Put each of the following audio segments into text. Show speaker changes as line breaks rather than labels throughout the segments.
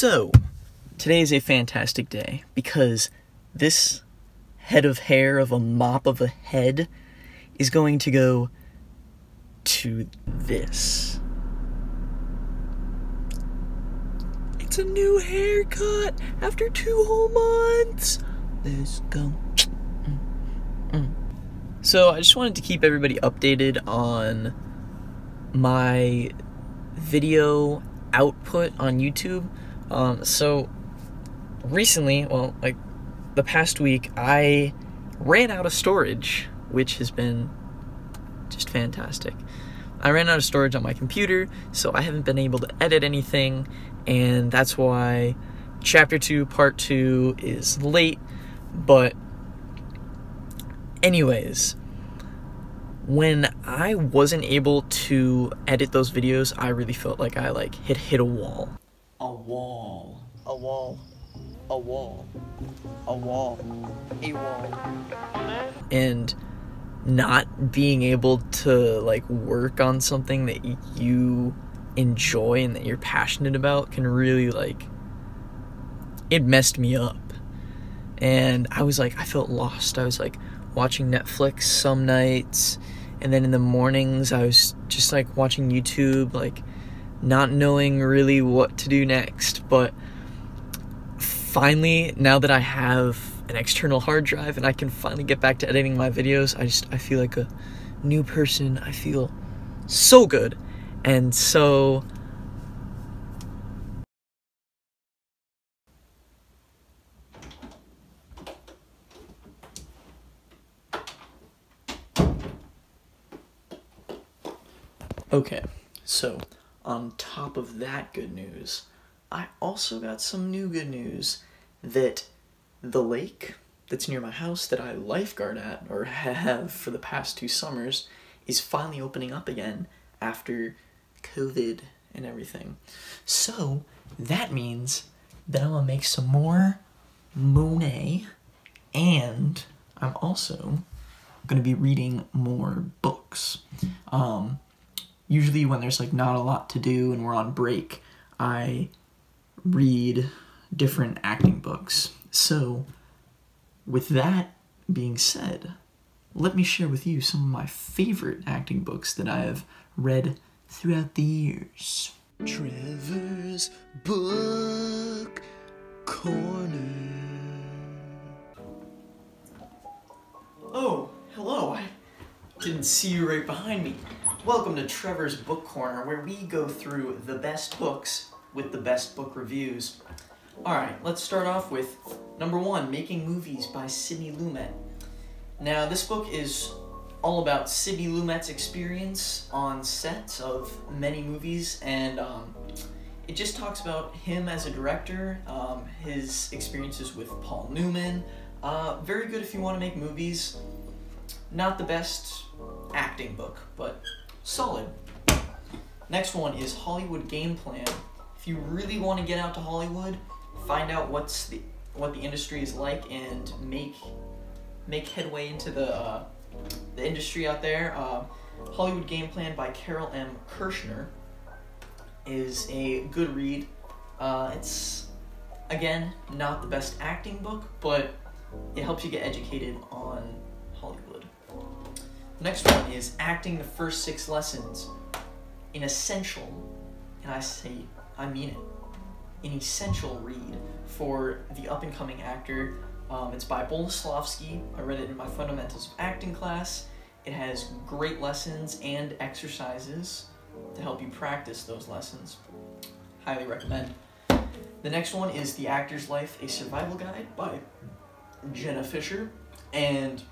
So, today is a fantastic day because this head of hair of a mop of a head is going to go to this. It's a new haircut after two whole months. Let's go. So, I just wanted to keep everybody updated on my video output on YouTube. Um, so recently, well, like the past week, I ran out of storage, which has been just fantastic. I ran out of storage on my computer, so I haven't been able to edit anything, and that's why chapter 2, part 2 is late. But, anyways, when I wasn't able to edit those videos, I really felt like I like hit hit a wall. A wall. A wall. A wall. A wall. A wall. And not being able to like work on something that you enjoy and that you're passionate about can really like it messed me up. And I was like I felt lost. I was like watching Netflix some nights and then in the mornings I was just like watching YouTube, like not knowing really what to do next. But finally, now that I have an external hard drive and I can finally get back to editing my videos, I just I feel like a new person. I feel so good. And so Okay, so on top of that good news, I also got some new good news that the lake that's near my house that I lifeguard at, or have for the past two summers, is finally opening up again after COVID and everything. So that means that I'm gonna make some more Monet, and I'm also gonna be reading more books. Um, usually when there's like not a lot to do and we're on break, I read different acting books. So, with that being said, let me share with you some of my favorite acting books that I have read throughout the years. Trevor's Book Corner. Oh, hello. I didn't see you right behind me. Welcome to Trevor's Book Corner, where we go through the best books with the best book reviews. Alright, let's start off with number one Making Movies by Sidney Lumet. Now, this book is all about Sidney Lumet's experience on sets of many movies, and um, it just talks about him as a director, um, his experiences with Paul Newman. Uh, very good if you want to make movies. Not the best acting book, but solid. Next one is Hollywood Game Plan. If you really want to get out to Hollywood, find out what's the what the industry is like and make make headway into the uh, the industry out there. Uh, Hollywood Game Plan by Carole M. Kirschner is a good read. Uh, it's again not the best acting book, but it helps you get educated on. Next one is acting the first six lessons. An essential, and I say, I mean it, an essential read for the up and coming actor. Um, it's by Boleslavsky. I read it in my Fundamentals of Acting class. It has great lessons and exercises to help you practice those lessons. Highly recommend. The next one is The Actor's Life, a Survival Guide by Jenna Fischer. And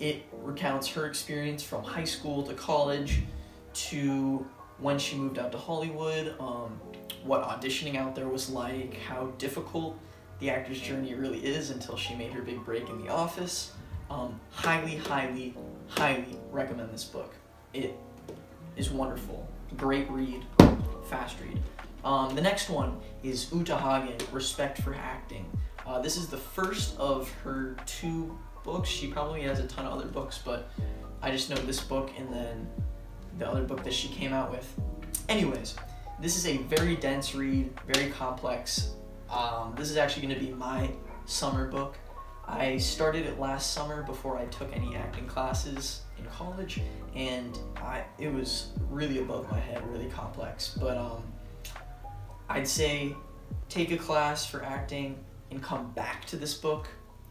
it recounts her experience from high school to college to when she moved out to Hollywood, um, what auditioning out there was like, how difficult the actor's journey really is until she made her big break in The Office. Um, highly, highly, highly recommend this book. It is wonderful. Great read, fast read. Um, the next one is Uta Hagen, Respect for Acting. Uh, this is the first of her two books. She probably has a ton of other books, but I just know this book and then the other book that she came out with. Anyways, this is a very dense read, very complex. Um, this is actually going to be my summer book. I started it last summer before I took any acting classes in college, and I it was really above my head, really complex. But um, I'd say take a class for acting and come back to this book,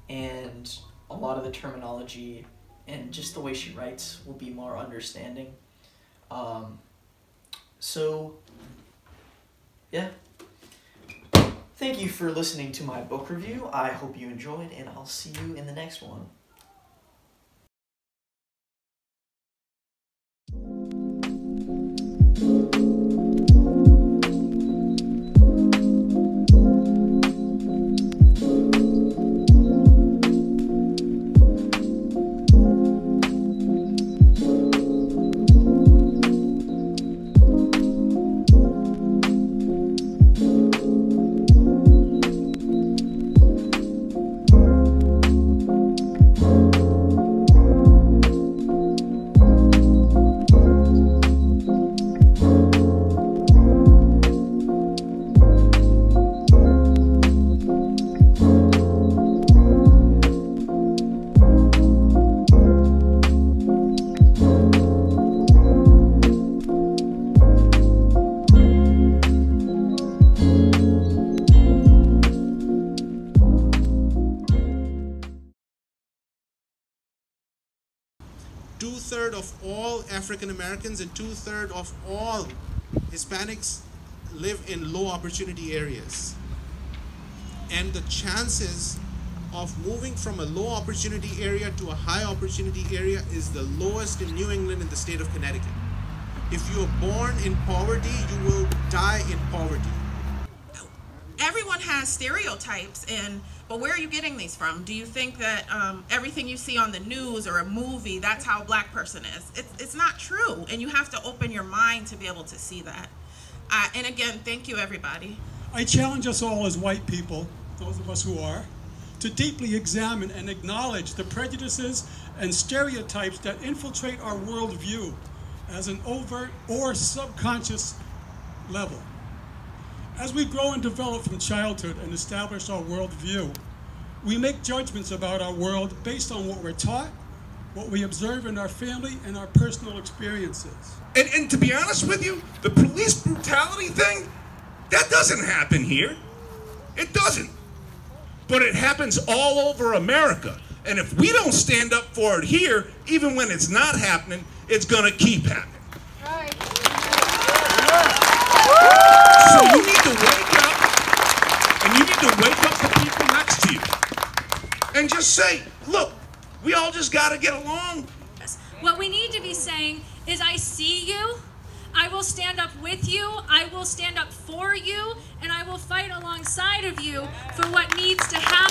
and a lot of the terminology and just the way she writes will be more understanding. Um, so, yeah. Thank you for listening to my book review. I hope you enjoyed, and I'll see you in the next one.
Two-thirds of all African Americans and two-thirds of all Hispanics live in low opportunity areas. And the chances of moving from a low opportunity area to a high opportunity area is the lowest in New England in the state of Connecticut. If you're born in poverty, you will die in poverty.
Everyone has stereotypes and but where are you getting these from? Do you think that um, everything you see on the news or a movie, that's how a black person is? It's, it's not true. And you have to open your mind to be able to see that. Uh, and again, thank you, everybody.
I challenge us all as white people, those of us who are, to deeply examine and acknowledge the prejudices and stereotypes that infiltrate our worldview as an overt or subconscious level. As we grow and develop from childhood and establish our worldview, we make judgments about our world based on what we're taught, what we observe in our family, and our personal experiences.
And, and to be honest with you, the police brutality thing, that doesn't happen here. It doesn't. But it happens all over America. And if we don't stand up for it here, even when it's not happening, it's going to keep happening. So you need to wake up, and you need to wake up the people next to you, and say, look, we all just got to get along.
What we need to be saying is, I see you. I will stand up with you. I will stand up for you. And I will fight alongside of you for what needs to happen.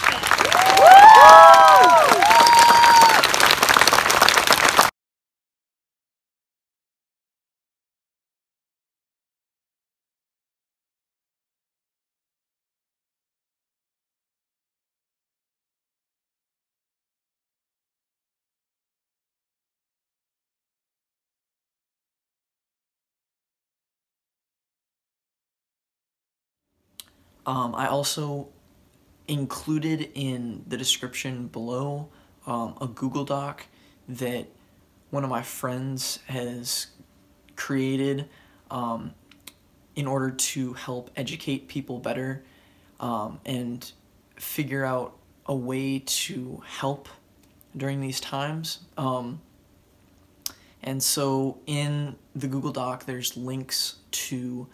Um, I also included in the description below um, a Google Doc that one of my friends has created um, in order to help educate people better um, and figure out a way to help during these times. Um, and so in the Google Doc, there's links to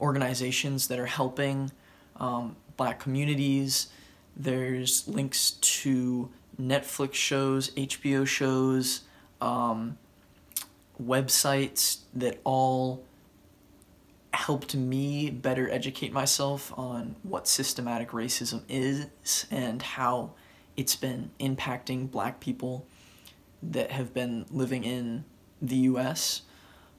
organizations that are helping um, black communities. There's links to Netflix shows, HBO shows, um, websites that all helped me better educate myself on what systematic racism is and how it's been impacting black people that have been living in the US.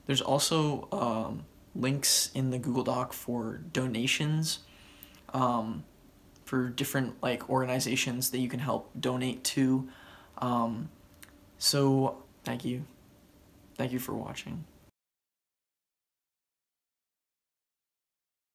There's also um, links in the Google Doc for donations um, for different like organizations that you can help donate to. Um, so thank you. Thank you for watching.